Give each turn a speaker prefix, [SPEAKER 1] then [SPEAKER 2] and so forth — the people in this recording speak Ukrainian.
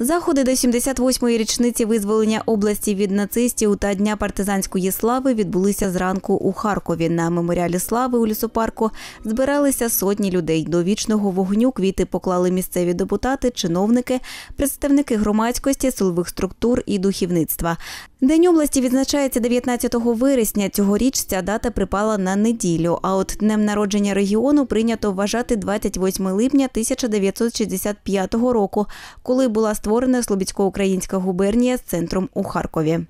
[SPEAKER 1] Заходи до 78-ї річниці визволення області від нацистів та Дня партизанської слави відбулися зранку у Харкові. На меморіалі слави у лісопарку збиралися сотні людей. До вічного вогню квіти поклали місцеві депутати, чиновники, представники громадськості, силових структур і духовництва. День області відзначається 19 вересня. Цьогоріч ця дата припала на неділю. А от днем народження регіону прийнято вважати 28 липня 1965 року, коли була створена Слобідсько-Українська губернія з центром у Харкові.